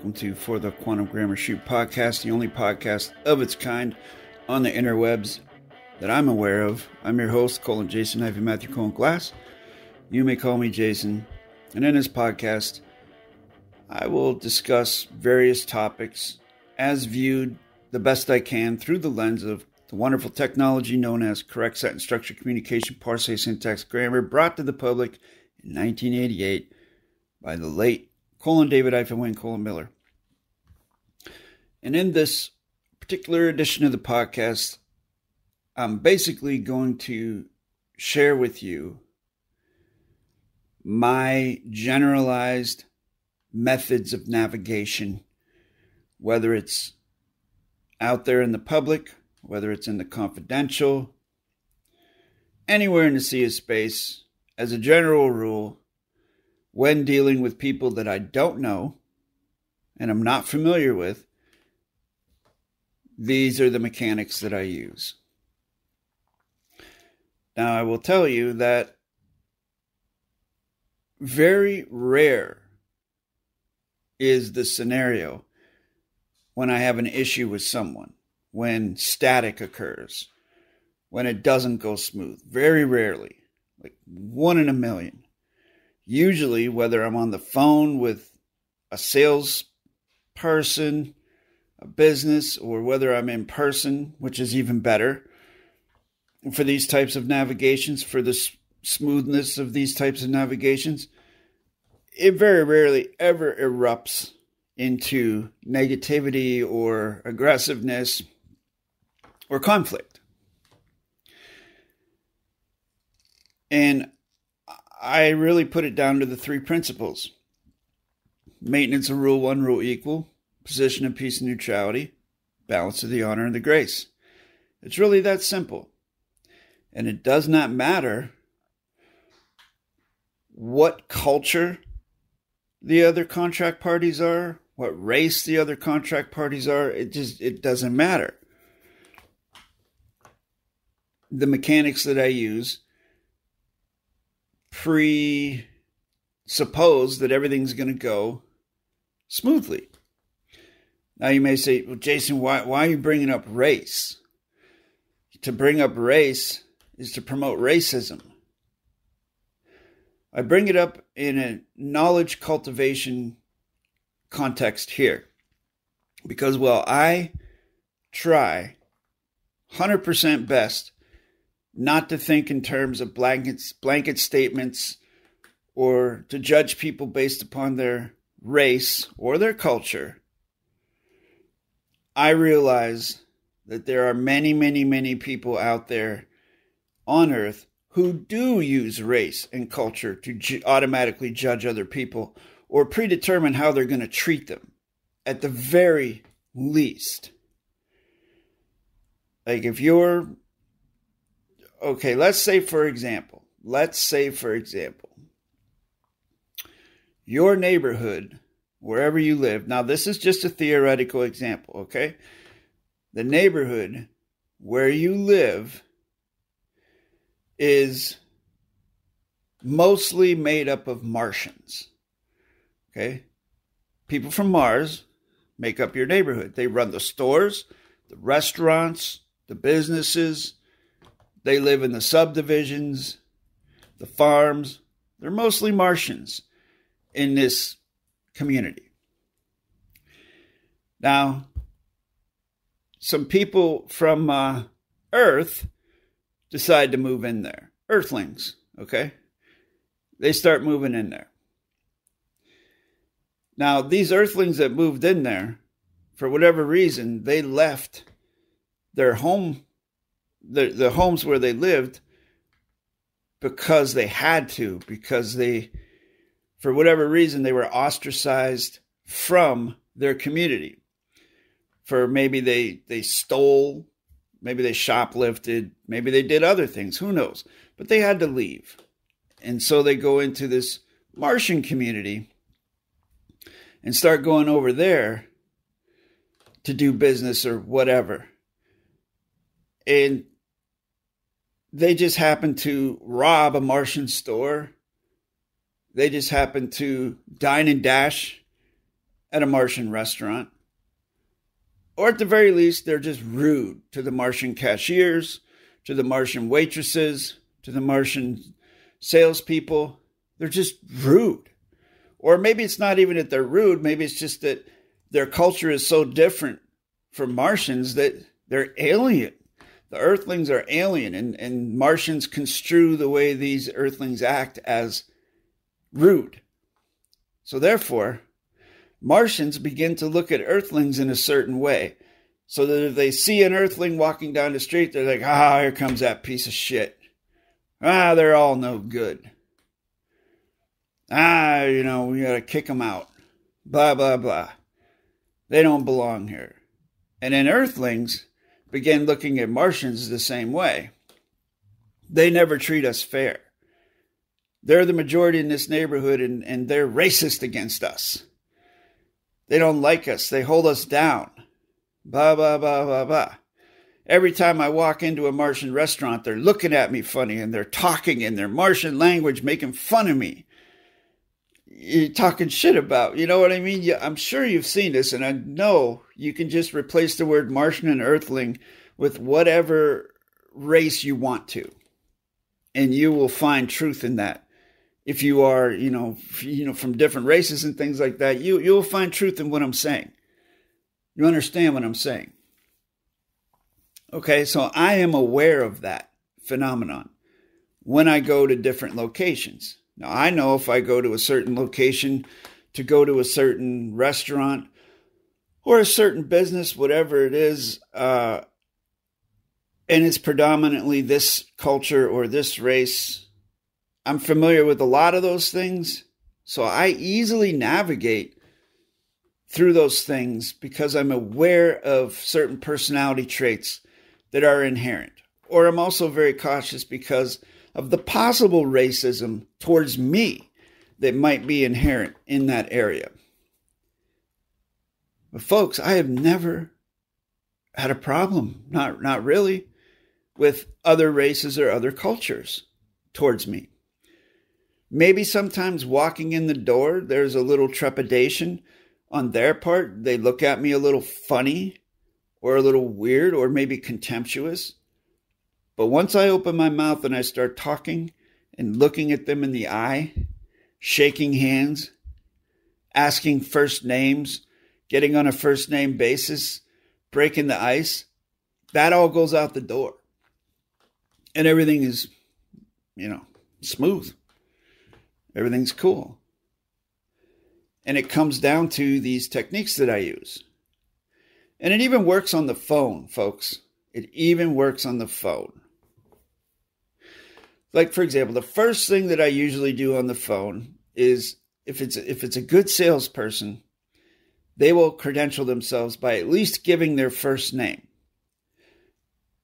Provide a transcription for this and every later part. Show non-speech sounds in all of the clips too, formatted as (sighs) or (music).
Welcome to For the Quantum Grammar Shoot podcast, the only podcast of its kind on the interwebs that I'm aware of. I'm your host, Colin Jason Ivy Matthew Colin Glass. You may call me Jason. And in this podcast, I will discuss various topics as viewed the best I can through the lens of the wonderful technology known as correct sentence structure communication, parse syntax grammar, brought to the public in 1988 by the late Colin David Wynn Colin Miller. And in this particular edition of the podcast, I'm basically going to share with you my generalized methods of navigation, whether it's out there in the public, whether it's in the confidential, anywhere in the sea of space, as a general rule, when dealing with people that I don't know and I'm not familiar with, these are the mechanics that I use. Now, I will tell you that very rare is the scenario when I have an issue with someone, when static occurs, when it doesn't go smooth. Very rarely, like one in a million. Usually, whether I'm on the phone with a sales person, a business, or whether I'm in person, which is even better for these types of navigations, for the smoothness of these types of navigations, it very rarely ever erupts into negativity or aggressiveness or conflict. And I really put it down to the three principles maintenance of rule one, rule equal, position of peace and neutrality, balance of the honor and the grace. It's really that simple. And it does not matter what culture the other contract parties are, what race the other contract parties are. It just it doesn't matter. The mechanics that I use presuppose that everything's going to go smoothly. Now you may say, "Well, Jason, why why are you bringing up race?" To bring up race is to promote racism. I bring it up in a knowledge cultivation context here because, well, I try 100% best not to think in terms of blankets, blanket statements or to judge people based upon their race or their culture. I realize that there are many, many, many people out there on earth who do use race and culture to ju- automatically judge other people or predetermine how they're going to treat them at the very least. Like if you're okay, let's say for example, let's say for example, your neighborhood, wherever you live, now this is just a theoretical example, okay? The neighborhood where you live is mostly made up of Martians. Okay? People from Mars make up your neighborhood. They run the stores, the restaurants, the businesses. They live in the subdivisions, the farms. They're mostly Martians in this community. Now, some people from uh, Earth decide to move in there. Earthlings, okay? They start moving in there. Now, these earthlings that moved in there, for whatever reason, they left their home, the, the homes where they lived, because they had to, because they, for whatever reason, they were ostracized from their community. For maybe they, they stole Maybe they shoplifted. Maybe they did other things. Who knows? But they had to leave. And so they go into this Martian community and start going over there to do business or whatever. And they just happen to rob a Martian store. They just happen to dine and dash at a Martian restaurant. Or at the very least, they're just rude to the Martian cashiers, to the Martian waitresses, to the Martian salespeople. They're just rude. Or maybe it's not even that they're rude, maybe it's just that their culture is so different from Martians that they're alien. The Earthlings are alien, and, and Martians construe the way these Earthlings act as rude. So, therefore, Martians begin to look at Earthlings in a certain way. So that if they see an Earthling walking down the street, they're like, ah, here comes that piece of shit. Ah, they're all no good. Ah, you know, we gotta kick them out. Blah, blah, blah. They don't belong here. And then Earthlings begin looking at Martians the same way. They never treat us fair. They're the majority in this neighborhood and, and they're racist against us. They don't like us. They hold us down. Blah, blah, blah, blah, blah. Every time I walk into a Martian restaurant, they're looking at me funny and they're talking in their Martian language, making fun of me. You're talking shit about, you know what I mean? I'm sure you've seen this, and I know you can just replace the word Martian and Earthling with whatever race you want to, and you will find truth in that if you are, you know, you know, from different races and things like that, you you'll find truth in what I'm saying. You understand what I'm saying? Okay, so I am aware of that phenomenon when I go to different locations. Now, I know if I go to a certain location to go to a certain restaurant or a certain business, whatever it is, uh, and it's predominantly this culture or this race I'm familiar with a lot of those things. So I easily navigate through those things because I'm aware of certain personality traits that are inherent. Or I'm also very cautious because of the possible racism towards me that might be inherent in that area. But folks, I have never had a problem, not not really, with other races or other cultures towards me. Maybe sometimes walking in the door, there's a little trepidation on their part. They look at me a little funny or a little weird or maybe contemptuous. But once I open my mouth and I start talking and looking at them in the eye, shaking hands, asking first names, getting on a first name basis, breaking the ice, that all goes out the door. And everything is, you know, smooth. Everything's cool. And it comes down to these techniques that I use. And it even works on the phone, folks. It even works on the phone. Like for example, the first thing that I usually do on the phone is if it's if it's a good salesperson, they will credential themselves by at least giving their first name.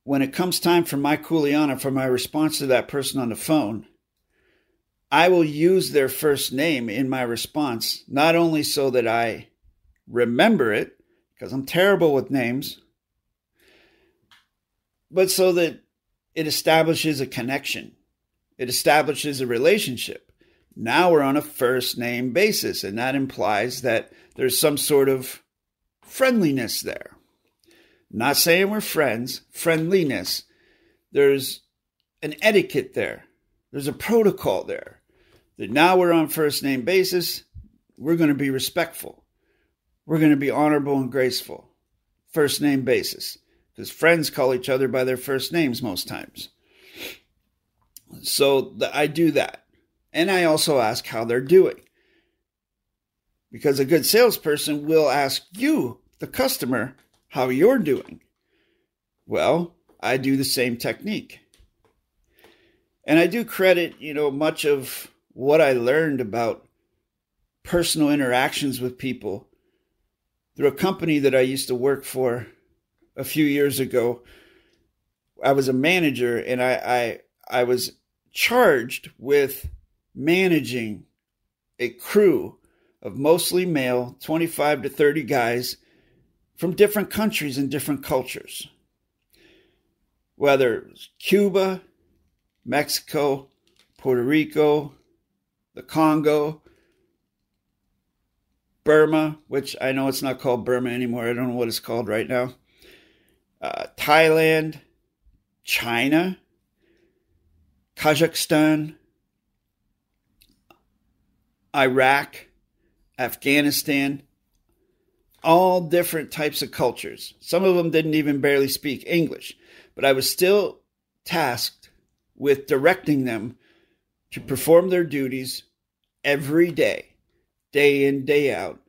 When it comes time for my Kuleana for my response to that person on the phone, I will use their first name in my response, not only so that I remember it, because I'm terrible with names, but so that it establishes a connection, it establishes a relationship. Now we're on a first name basis, and that implies that there's some sort of friendliness there. Not saying we're friends, friendliness. There's an etiquette there. There's a protocol there that now we're on first name basis. We're going to be respectful. We're going to be honorable and graceful. First name basis. Because friends call each other by their first names most times. So I do that. And I also ask how they're doing. Because a good salesperson will ask you, the customer, how you're doing. Well, I do the same technique. And I do credit, you know, much of what I learned about personal interactions with people through a company that I used to work for a few years ago. I was a manager and I, I, I was charged with managing a crew of mostly male, 25 to 30 guys from different countries and different cultures. Whether it was Cuba, Mexico, Puerto Rico, the Congo, Burma, which I know it's not called Burma anymore. I don't know what it's called right now. Uh, Thailand, China, Kazakhstan, Iraq, Afghanistan, all different types of cultures. Some of them didn't even barely speak English, but I was still tasked with directing them to perform their duties every day, day in, day out,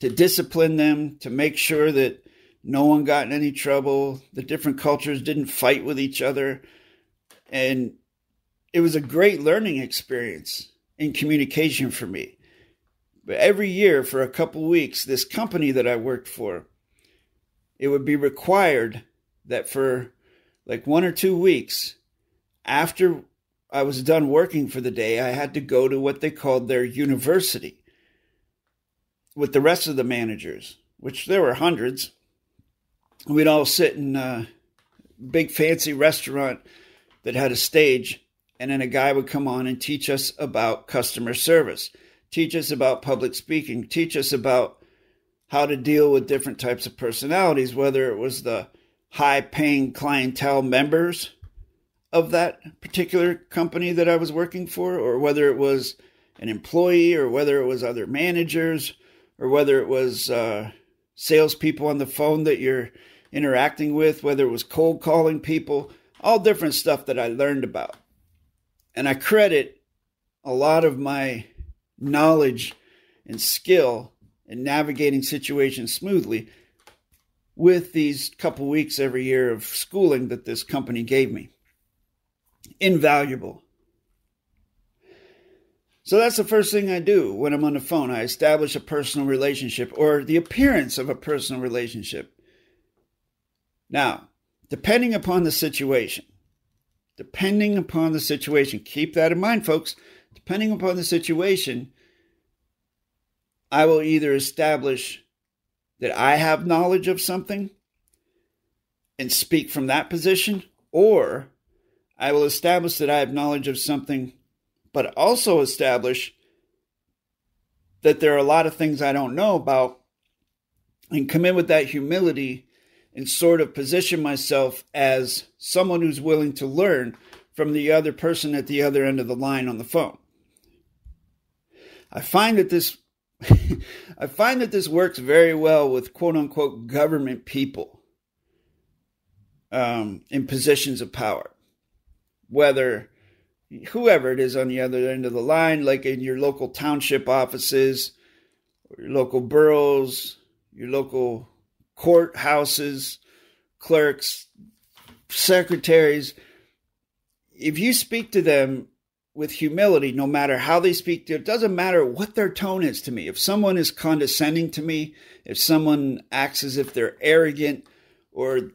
to discipline them, to make sure that no one got in any trouble, the different cultures didn't fight with each other. And it was a great learning experience in communication for me. But every year for a couple weeks, this company that I worked for, it would be required that for like one or two weeks after I was done working for the day, I had to go to what they called their university with the rest of the managers, which there were hundreds. We'd all sit in a big fancy restaurant that had a stage, and then a guy would come on and teach us about customer service, teach us about public speaking, teach us about how to deal with different types of personalities, whether it was the high paying clientele members of that particular company that I was working for, or whether it was an employee, or whether it was other managers, or whether it was uh, salespeople on the phone that you're interacting with, whether it was cold calling people, all different stuff that I learned about. And I credit a lot of my knowledge and skill in navigating situations smoothly with these couple weeks every year of schooling that this company gave me invaluable. So that's the first thing I do when I'm on the phone. I establish a personal relationship or the appearance of a personal relationship. Now, depending upon the situation, depending upon the situation, keep that in mind, folks. Depending upon the situation, I will either establish that I have knowledge of something and speak from that position, or I will establish that I have knowledge of something, but also establish that there are a lot of things I don't know about and come in with that humility and sort of position myself as someone who's willing to learn from the other person at the other end of the line on the phone. I find that this (laughs) I find that this works very well with quote unquote government people um, in positions of power whether whoever it is on the other end of the line, like in your local township offices, your local boroughs, your local courthouses, clerks, secretaries, if you speak to them with humility, no matter how they speak to you, it doesn't matter what their tone is to me. If someone is condescending to me, if someone acts as if they're arrogant, or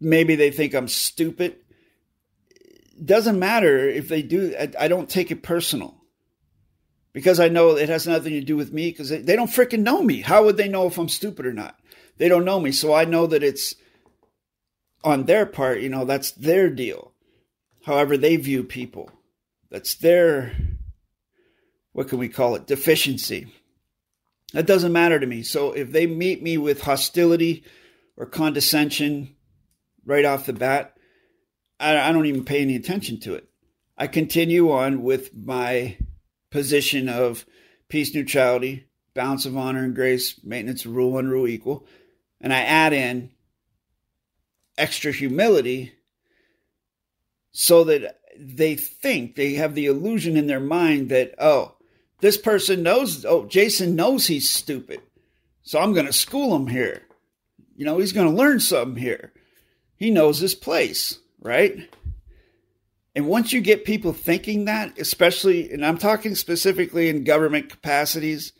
maybe they think I'm stupid, doesn't matter if they do. I, I, don't take it personal because I know it has nothing to do with me because they, they don't freaking know me. How would they know if I'm stupid or not? They don't know me, so I know that it's on their part. You know, that's their deal. However, they view people. That's their what can we call it deficiency. That doesn't matter to me. So if they meet me with hostility or condescension right off the bat, I, I don't even pay any attention to it. I continue on with my position of peace, neutrality, balance of honor and grace, maintenance of rule one, rule equal, and I add in extra humility so that they think they have the illusion in their mind that, oh, this person knows, oh, Jason knows he's stupid. So I'm going to school him here. You know, he's going to learn something here. He knows his place right? And once you get people thinking that, especially, and I'm talking specifically in government capacities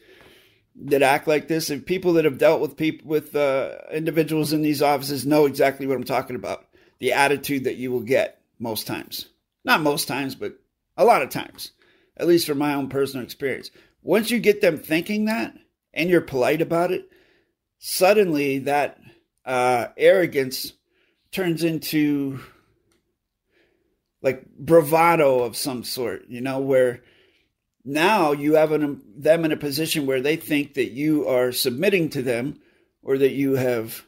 that act like this, and people that have dealt with people with uh, individuals in these offices know exactly what I'm talking about. The attitude that you will get most times, not most times, but a lot of times, at least from my own personal experience. Once you get them thinking that, and you're polite about it, suddenly that uh, arrogance turns into like bravado of some sort, you know, where Now you have an, them in a position where they think that you are submitting to them or that you have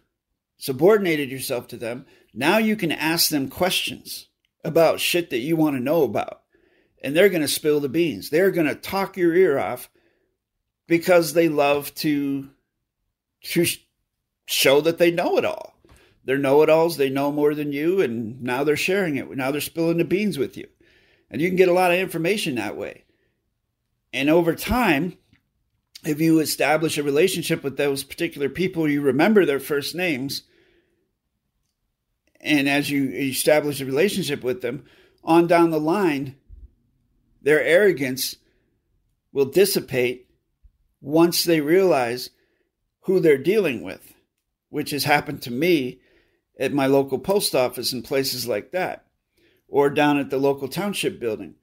subordinated yourself to them. Now you can ask them questions about shit that you want to know about. And they're going to spill the beans. They're going to talk your ear off because they love to, to show that they know it all. They're know it alls, they know more than you, and now they're sharing it. Now they're spilling the beans with you. And you can get a lot of information that way. And over time, if you establish a relationship with those particular people, you remember their first names. And as you establish a relationship with them, on down the line, their arrogance will dissipate once they realize who they're dealing with, which has happened to me at my local post office and places like that, or down at the local township building.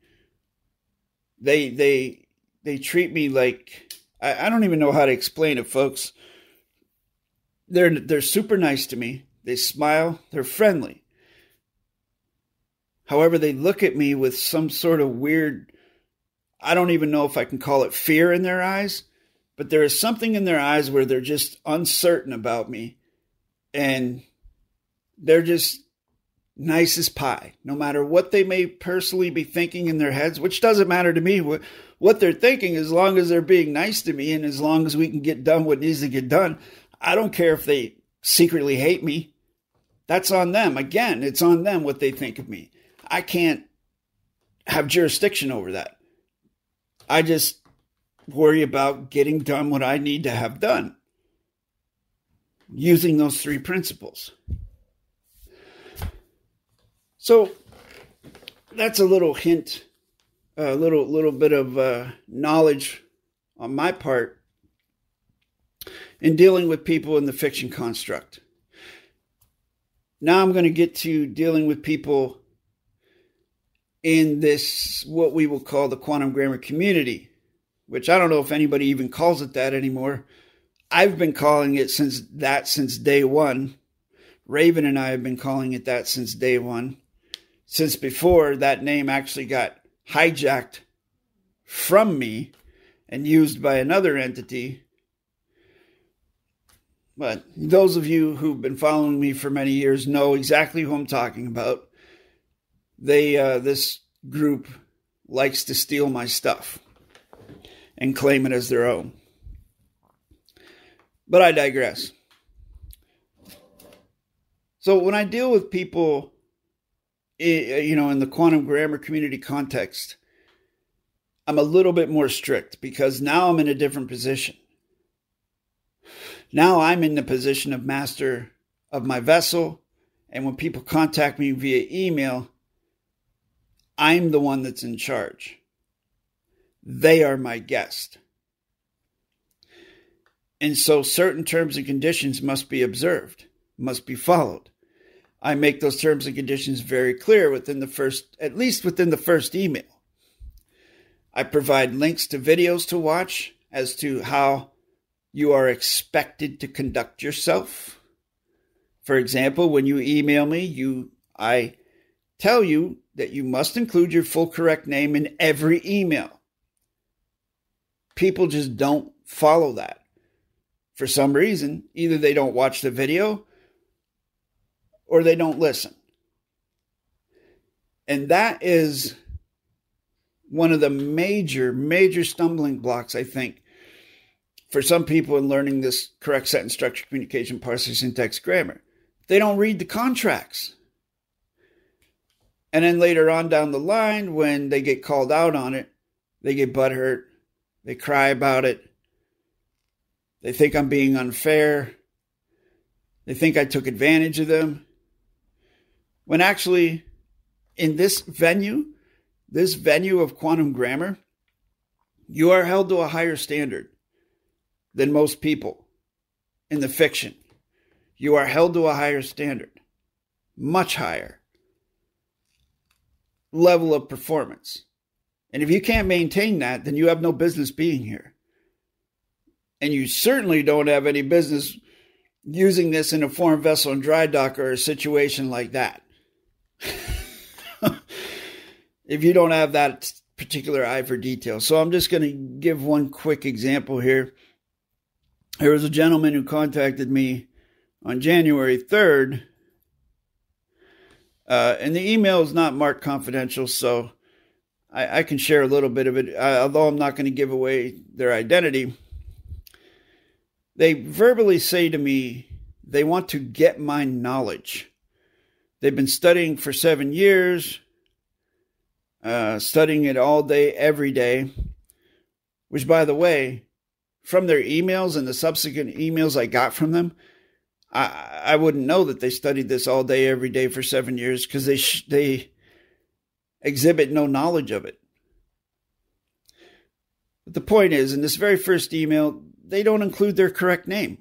They they they treat me like I, I don't even know how to explain it, folks. They're they're super nice to me. They smile. They're friendly. However, they look at me with some sort of weird, I don't even know if I can call it fear in their eyes, but there is something in their eyes where they're just uncertain about me. And they're just nice as pie, no matter what they may personally be thinking in their heads, which doesn't matter to me what, what they're thinking as long as they're being nice to me and as long as we can get done what needs to get done. I don't care if they secretly hate me. That's on them. Again, it's on them what they think of me. I can't have jurisdiction over that. I just worry about getting done what I need to have done using those three principles. So that's a little hint, a little little bit of uh, knowledge on my part in dealing with people in the fiction construct. Now I'm going to get to dealing with people in this what we will call the quantum grammar community, which I don't know if anybody even calls it that anymore. I've been calling it since that since day one. Raven and I have been calling it that since day one since before that name actually got hijacked from me and used by another entity. But those of you who've been following me for many years know exactly who I'm talking about. They, uh, this group likes to steal my stuff and claim it as their own. But I digress. So when I deal with people Uh, you know, in the quantum grammar community context, I'm a little bit more strict because now I'm in a different position. Now I'm in the position of master of my vessel. And when people contact me via email, I'm the one that's in charge. They are my guest. And so certain terms and conditions must be observed, must be followed. I make those terms and conditions very clear within the first, at least within the first email. I provide links to videos to watch as to how you are expected to conduct yourself. For example, when you email me, you I tell you that you must include your full correct name in every email. People just don't follow that. For some reason, either they don't watch the video or they don't listen. And that is one of the major, major stumbling blocks, I think, for some people in learning this correct sentence structure, communication, parser, syntax, grammar. They don't read the contracts. And then later on down the line, when they get called out on it, they get butthurt. They cry about it. They think I'm being unfair. They think I took advantage of them when actually in this venue, this venue of quantum grammar, you are held to a higher standard than most people in the fiction. You are held to a higher standard, much higher level of performance. And if you can't maintain that, then you have no business being here. And you certainly don't have any business using this in a foreign vessel and dry dock or a situation like that. If you don't have that particular eye for detail. So I'm just going to give one quick example here. There was a gentleman who contacted me on January 3rd, uh, and the email is not marked confidential, so I, I can share a little bit of it, uh, although I'm not going to give away their identity. They verbally say to me they want to get my knowledge. They've been studying for seven years, uh, studying it all day, every day, which, by the way, from their emails and the subsequent emails I got from them, I, I wouldn't know that they studied this all day, every day for seven years because they sh- they exhibit no knowledge of it. But the point is, in this very first email, they don't include their correct name.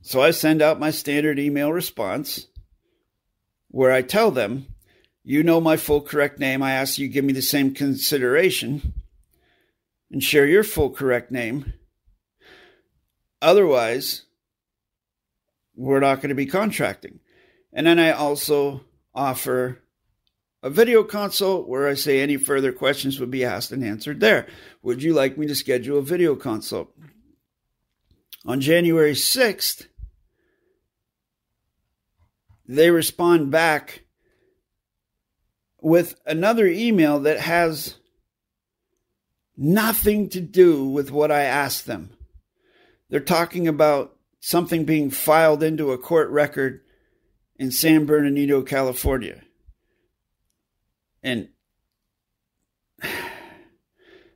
So I send out my standard email response where I tell them, you know my full correct name. I ask you give me the same consideration and share your full correct name. Otherwise, we're not going to be contracting. And then I also offer a video consult where I say any further questions would be asked and answered there. Would you like me to schedule a video consult? On January 6th, they respond back with another email that has nothing to do with what I asked them. They're talking about something being filed into a court record in San Bernardino, California and (sighs)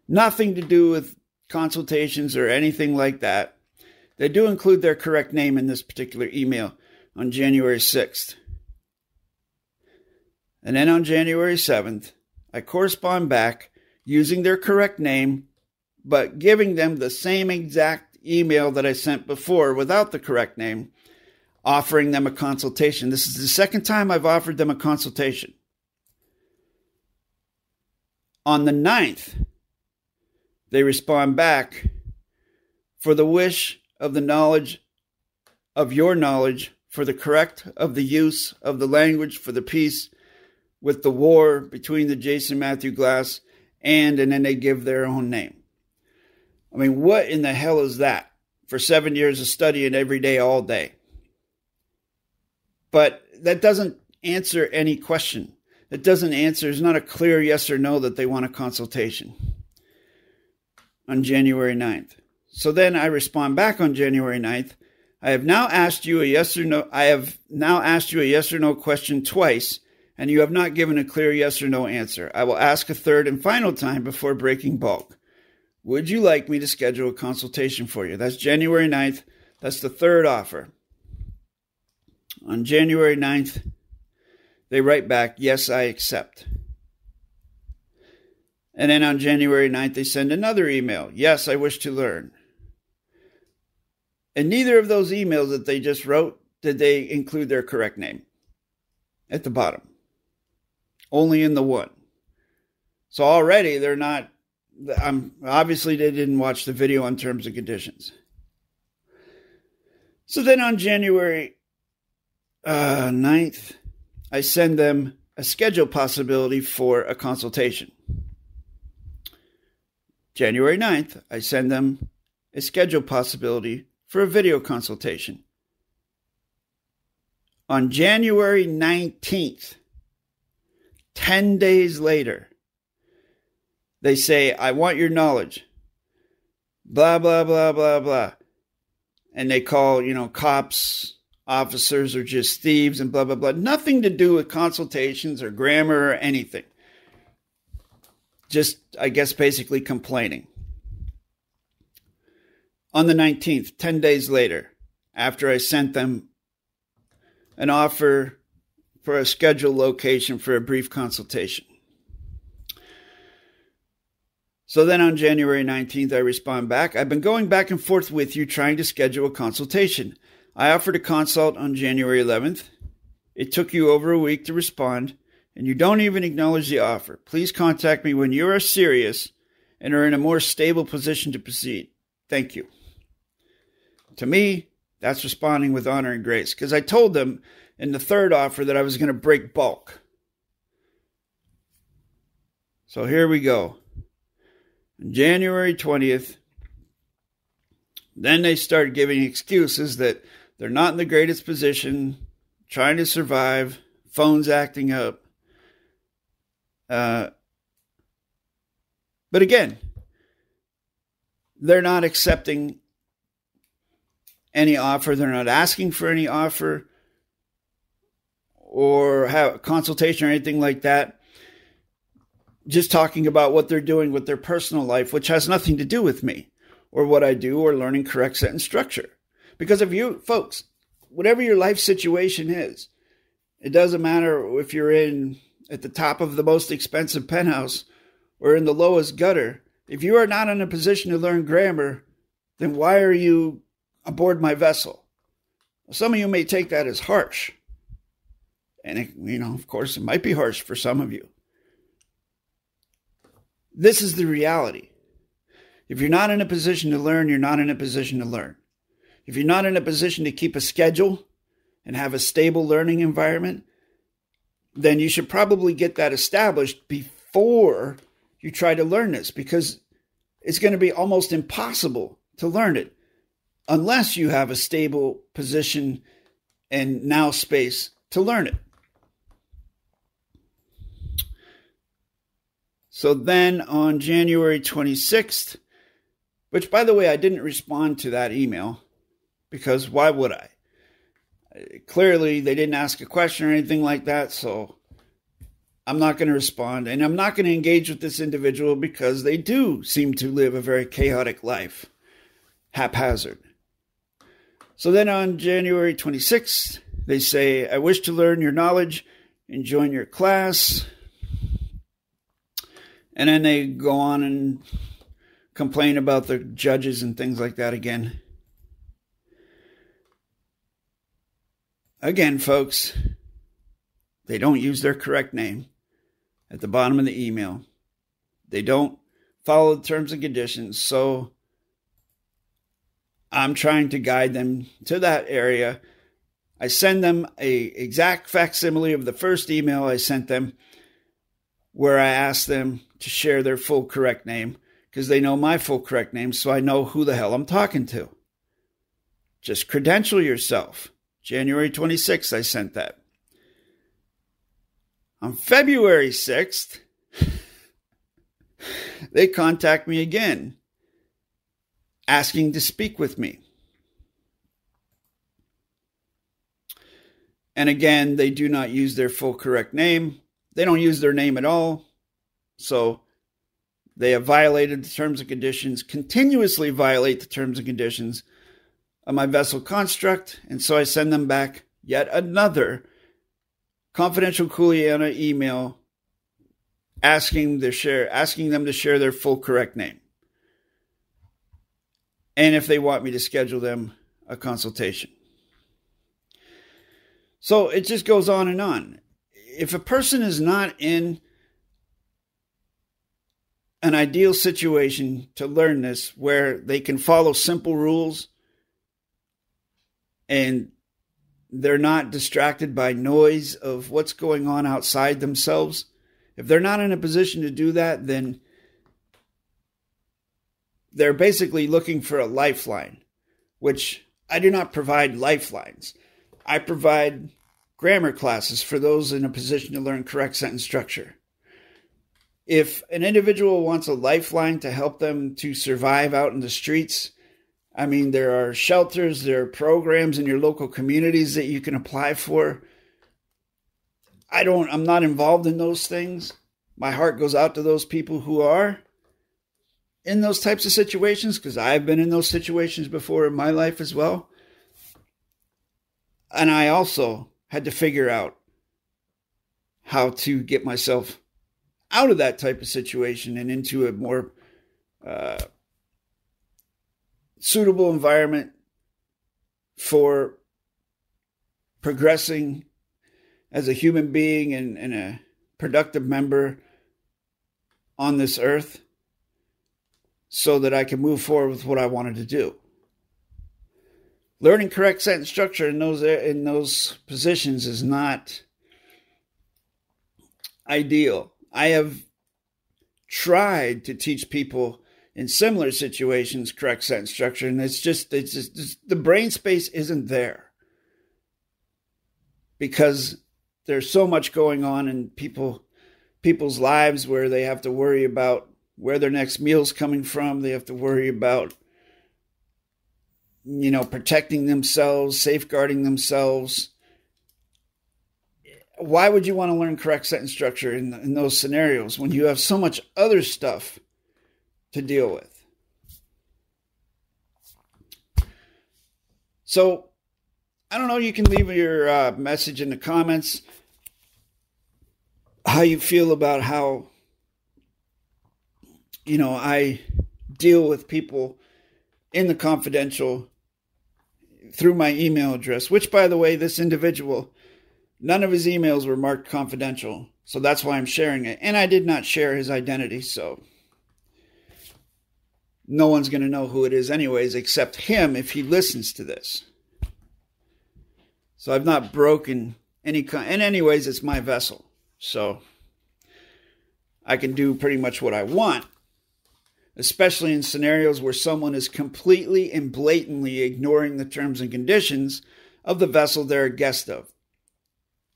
nothing to do with consultations or anything like that. They do include their correct name in this particular email on January 6th. And then on January 7th, I correspond back using their correct name, but giving them the same exact email that I sent before without the correct name, offering them a consultation. This is the second time I've offered them a consultation. On the 9th, they respond back for the wish of the knowledge of your knowledge, for the correct of the use of the language, for the peace with the war between the Jason Matthew Glass and, and then they give their own name. I mean, what in the hell is that for seven years of studying every day, all day? But that doesn't answer any question that doesn't answer, is not a clear yes or no that they want a consultation on January 9th. So then I respond back on January 9th. I have now asked you a yes or no I have now asked you a yes or no question twice and you have not given a clear yes or no answer. I will ask a third and final time before breaking bulk. Would you like me to schedule a consultation for you? That's January 9th. That's the third offer. On January 9th, they write back, Yes, I accept. And then on January 9th, they send another email, Yes, I wish to learn. And neither of those emails that they just wrote did they include their correct name at the bottom, only in the one. So already they're not, I'm obviously they didn't watch the video on terms and conditions. So then on January uh, 9th, I send them a schedule possibility for a consultation. January 9th, I send them a schedule possibility for a video consultation. On January 19th, 10 days later, they say, I want your knowledge. Blah, blah, blah, blah, blah. And they call, you know, cops, officers are just thieves and blah, blah, blah. Nothing to do with consultations or grammar or anything. Just, I guess, basically complaining. On the 19th, 10 days later, after I sent them an offer for a scheduled location for a brief consultation. So then on January 19th, I respond back I've been going back and forth with you trying to schedule a consultation. I offered a consult on January 11th. It took you over a week to respond, and you don't even acknowledge the offer. Please contact me when you are serious and are in a more stable position to proceed. Thank you. To me, that's responding with honor and grace because I told them in the third offer that I was going to break bulk. So here we go. January 20th, then they start giving excuses that they're not in the greatest position, trying to survive, phones acting up. Uh, but again, they're not accepting any offer. They're not asking for any offer or have consultation or anything like that. Just talking about what they're doing with their personal life, which has nothing to do with me or what I do or learning correct sentence structure. Because if you, folks, whatever your life situation is, it doesn't matter if you're in at the top of the most expensive penthouse or in the lowest gutter. If you are not in a position to learn grammar, then why are you aboard my vessel? Some of you may take that as harsh. And, it, you know, of course, it might be harsh for some of you. This is the reality. If you're not in a position to learn, you're not in a position to learn. If you're not in a position to keep a schedule and have a stable learning environment, then you should probably get that established before you try to learn this because it's going to be almost impossible to learn it unless you have a stable position and now space to learn it. So then on January 26th, which by the way, I didn't respond to that email because why would I? Clearly, they didn't ask a question or anything like that, so I'm not going to respond. And I'm not going to engage with this individual because they do seem to live a very chaotic life, haphazard. So then on January 26th, they say, I wish to learn your knowledge and join your class. And then they go on and complain about the judges and things like that again. Again, folks, they don't use their correct name at the bottom of the email. They don't follow the terms and conditions. So I'm trying to guide them to that area. I send them a exact facsimile of the first email I sent them where I asked them to share their full correct name because they know my full correct name so I know who the hell I'm talking to. Just credential yourself. January 26th I sent that. On February 6th, (laughs) they contact me again asking to speak with me. And again, they do not use their full correct name. They don't use their name at all. So they have violated the terms and conditions, continuously violate the terms and conditions of my vessel construct. And so I send them back yet another confidential Kuleana email asking to share asking them to share their full correct name and if they want me to schedule them a consultation. So it just goes on and on. If a person is not in an ideal situation to learn this where they can follow simple rules and they're not distracted by noise of what's going on outside themselves. If they're not in a position to do that, then they're basically looking for a lifeline, which I do not provide lifelines. I provide grammar classes for those in a position to learn correct sentence structure. If an individual wants a lifeline to help them to survive out in the streets, I mean, there are shelters, there are programs in your local communities that you can apply for. I don't, I'm not involved in those things. My heart goes out to those people who are in those types of situations because I've been in those situations before in my life as well. And I also had to figure out how to get myself out of that type of situation and into a more uh, suitable environment for progressing as a human being and, and a productive member on this earth so that I can move forward with what I wanted to do. Learning correct sentence structure in those in those positions is not ideal. I have tried to teach people in similar situations correct sentence structure and it's just it's just it's, the brain space isn't there because there's so much going on in people people's lives where they have to worry about where their next meal's coming from they have to worry about you know protecting themselves safeguarding themselves why would you want to learn correct sentence structure in, in those scenarios when you have so much other stuff to deal with. So, I don't know. You can leave your uh, message in the comments how you feel about how, you know, I deal with people in the confidential through my email address, which, by the way, this individual, none of his emails were marked confidential. So that's why I'm sharing it. And I did not share his identity. So no one's going to know who it is, anyways, except him if he listens to this. So I've not broken any kind. And, anyways, it's my vessel. So I can do pretty much what I want, especially in scenarios where someone is completely and blatantly ignoring the terms and conditions of the vessel they're a guest of.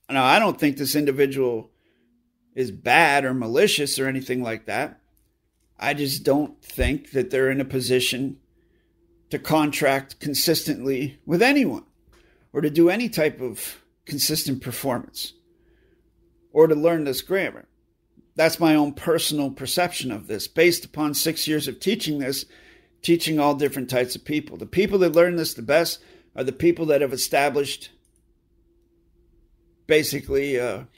Now, I don't think this individual is bad or malicious or anything like that. I just don't think that they're in a position to contract consistently with anyone or to do any type of consistent performance or to learn this grammar. That's my own personal perception of this based upon six years of teaching this, teaching all different types of people. The people that learn this the best are the people that have established basically a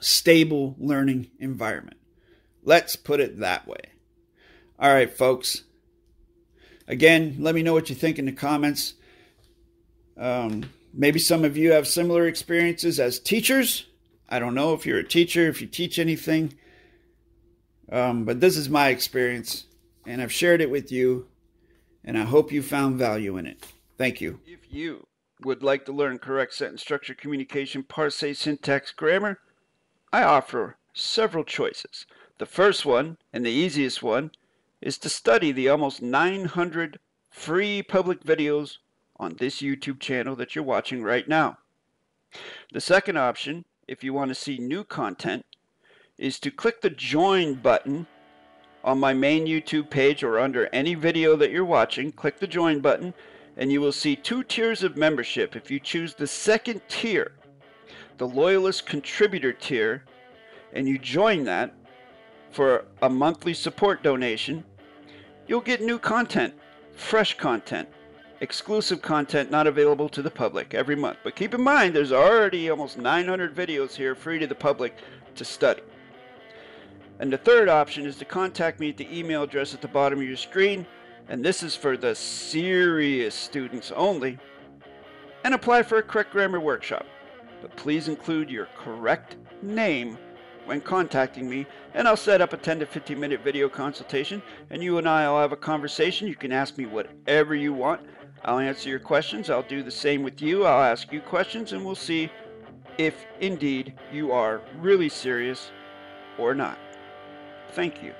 stable learning environment. Let's put it that way. All right, folks. Again, let me know what you think in the comments. Um, maybe some of you have similar experiences as teachers. I don't know if you're a teacher, if you teach anything. Um, but this is my experience, and I've shared it with you, and I hope you found value in it. Thank you. If you would like to learn correct sentence structure, communication, parse, syntax, grammar, I offer several choices. The first one, and the easiest one, is to study the almost 900 free public videos on this YouTube channel that you're watching right now. The second option, if you want to see new content, is to click the join button on my main YouTube page or under any video that you're watching. Click the join button and you will see two tiers of membership. If you choose the second tier, the Loyalist Contributor tier, and you join that, for a monthly support donation, you'll get new content, fresh content, exclusive content not available to the public every month. But keep in mind, there's already almost 900 videos here free to the public to study. And the third option is to contact me at the email address at the bottom of your screen, and this is for the serious students only, and apply for a correct grammar workshop. But please include your correct name when contacting me, and I'll set up a 10 to 15 minute video consultation, and you and I will have a conversation. You can ask me whatever you want. I'll answer your questions. I'll do the same with you. I'll ask you questions, and we'll see if indeed you are really serious or not. Thank you.